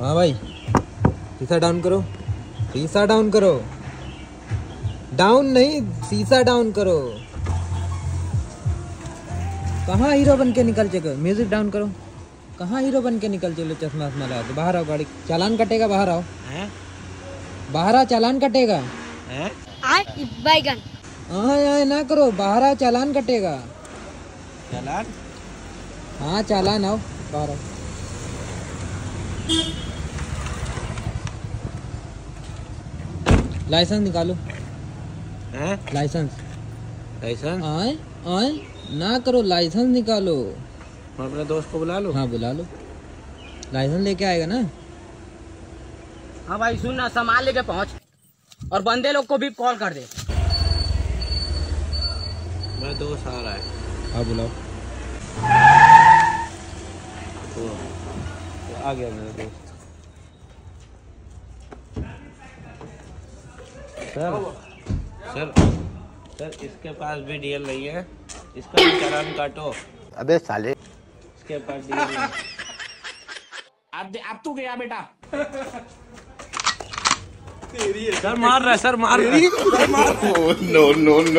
हाँ भाई। शीशा डाउन करो। शीशा डाउन करो। डाउन नहीं शीशा डाउन करो। कहाँ हीरो बन के निकल चुके म्यूज़िक डाउन करो। कहाँ हीरो बन के निकल चलो चश्मा वश्मा लगा के बाहर आओ गाड़ी। चालान कटेगा बाहर आओ। हैं? बाहर आओ चालान कटेगा। हैं? बैगन हाँ यहाँ ना करो। बाहर आओ चालान कटेगा। चालान? हाँ चालान आओ बाहर आओ। लाइसेंस निकालो। हैं? लाइसेंस लाइसेंस आए आए ना करो लाइसेंस निकालो। मैं अपने दोस्त को बुला लूँ? हाँ बुला लो। लाइसेंस लेके आएगा ना? हाँ भाई सुन ना सामान लेके पहुँच। और बंदे लोग को भी कॉल कर दे। मेरा दोस्त आ रहा है हाँ बुलाओ। तो, तो आ गया मेरा दोस्त। सर सर सर इसके पास भी डीएल नहीं है। इसका भी चालान काटो। अबे साले। इसके पास डीएल नहीं अब अब तू गया बेटा। सर मार रहा है सर मार रहा है। No no no